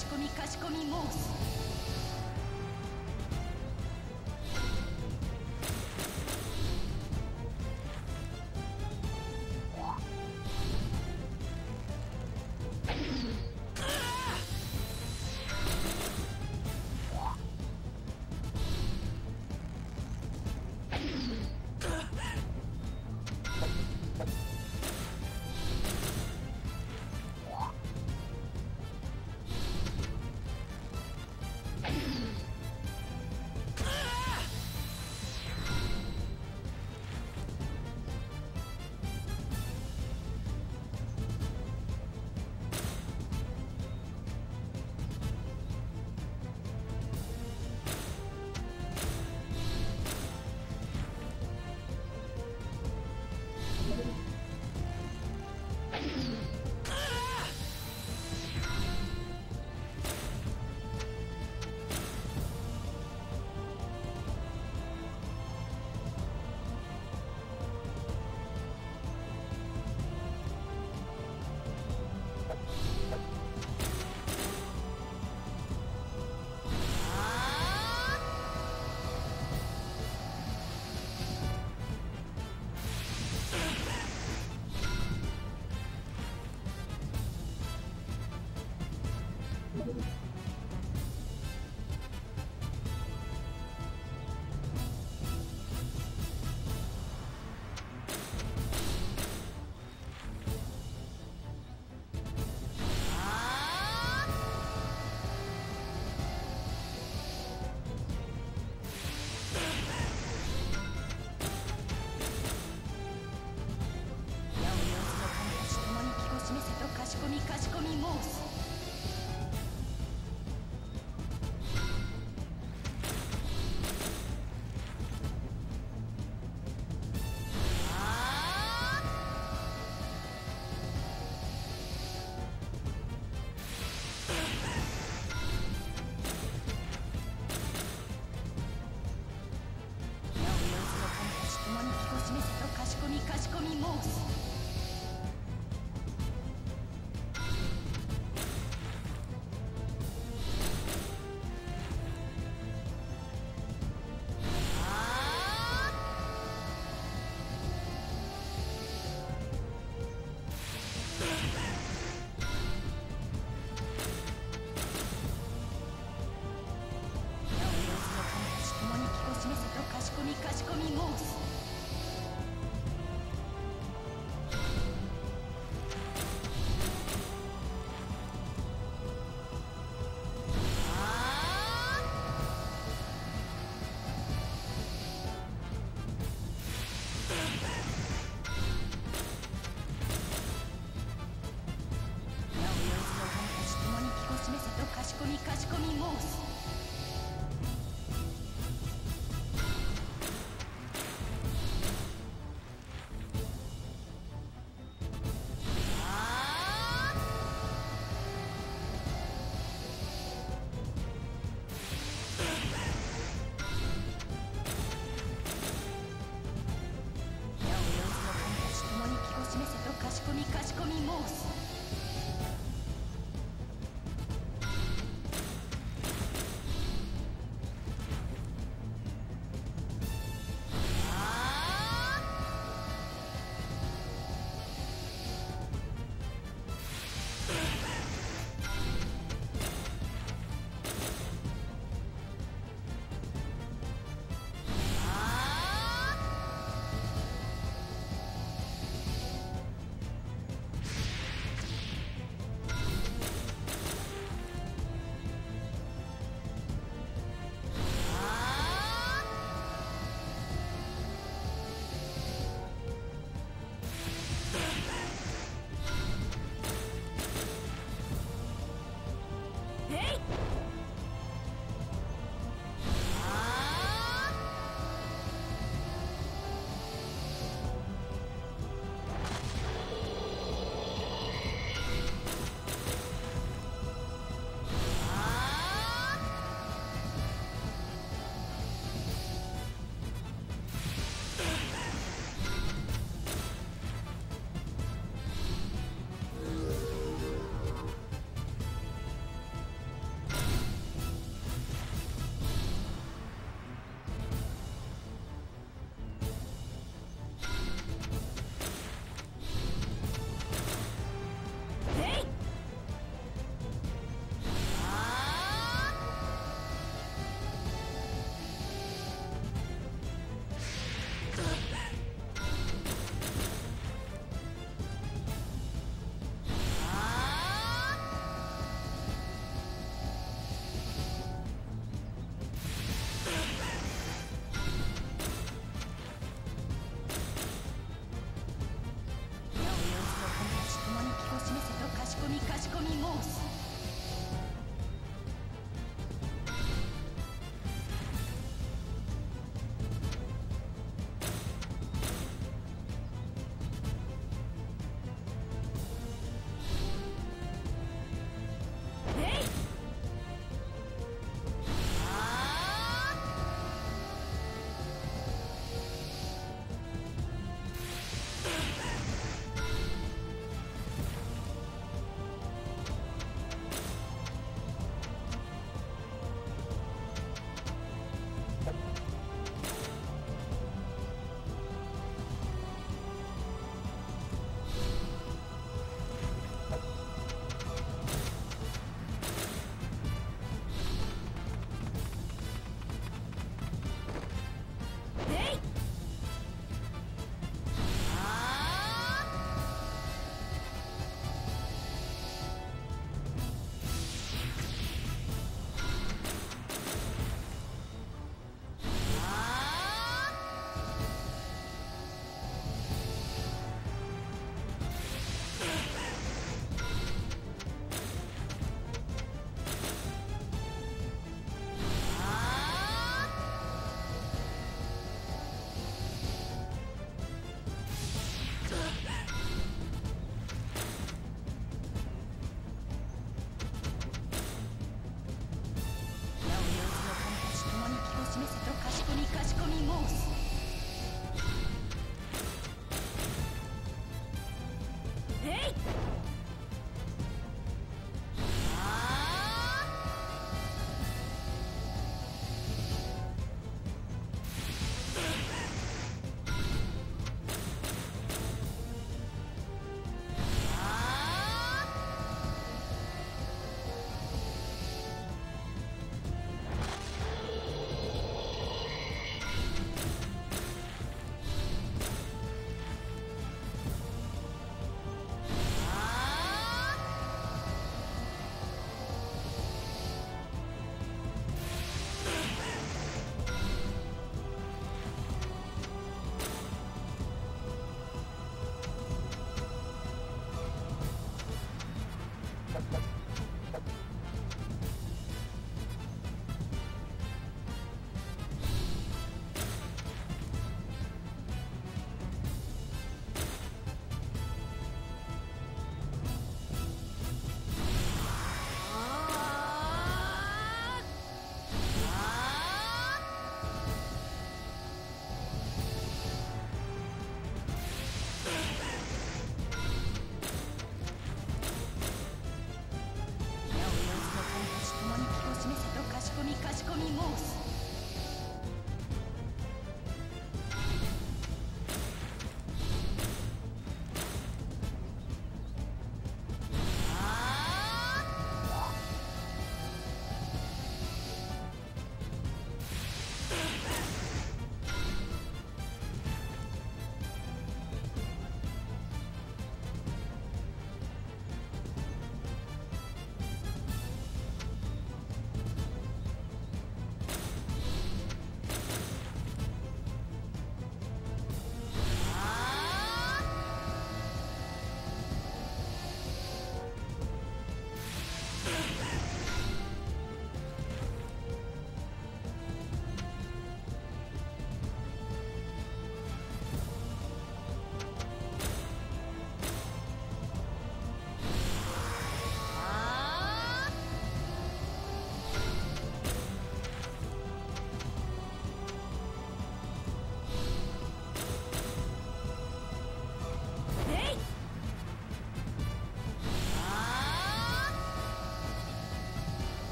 しこみかしこみ申す。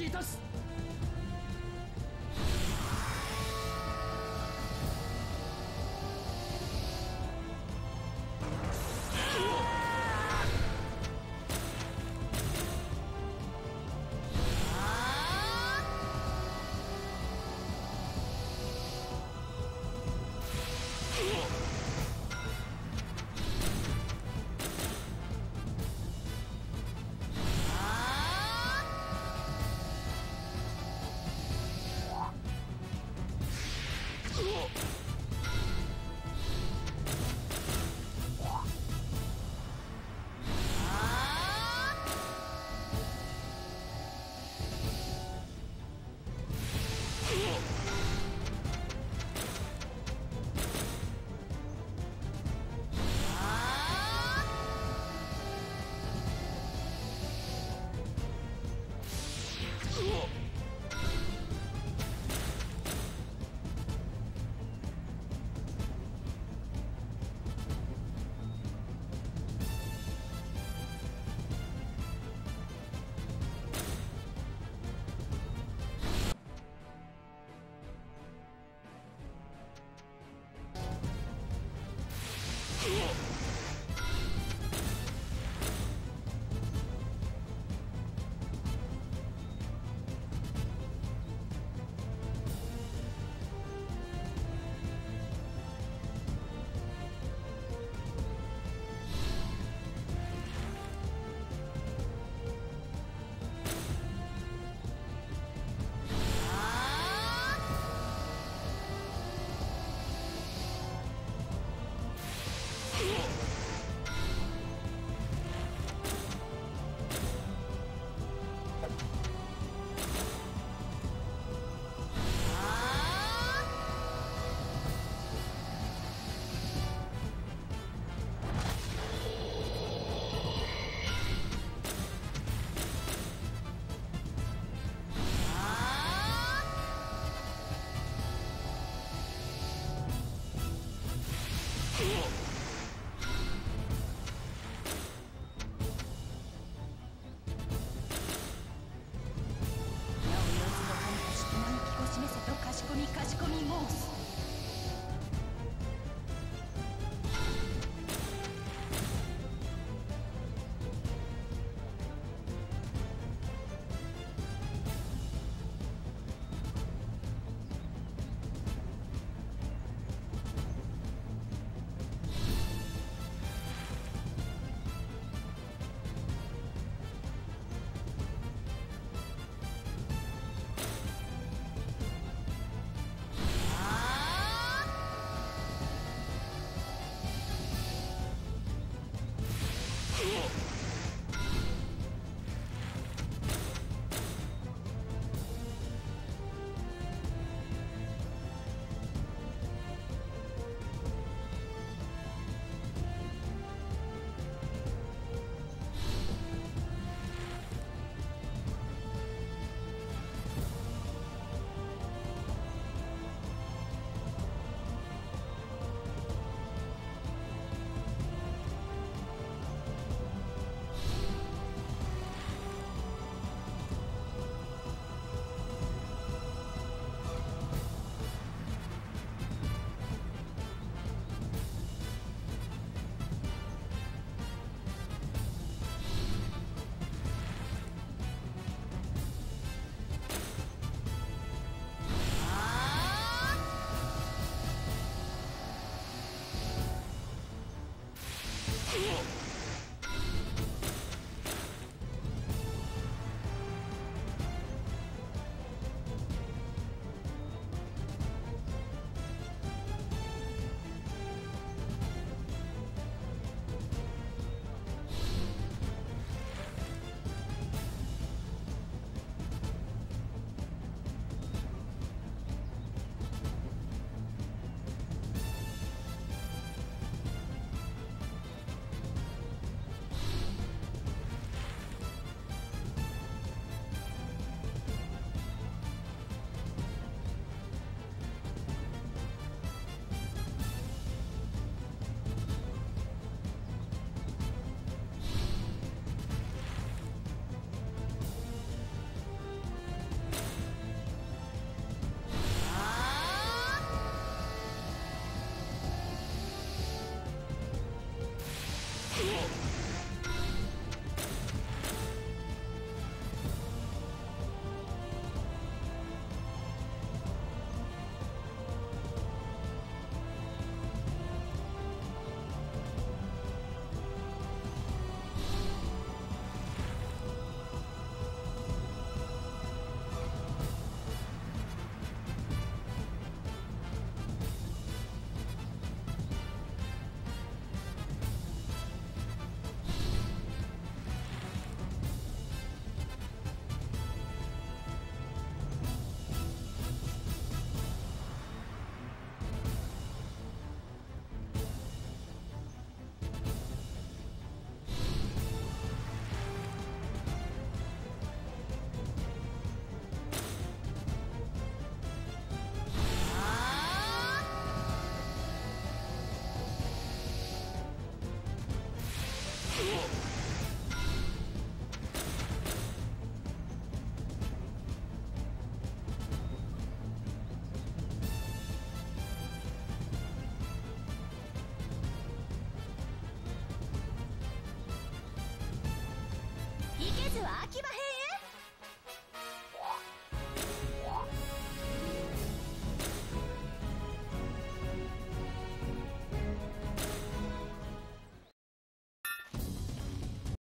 ちたし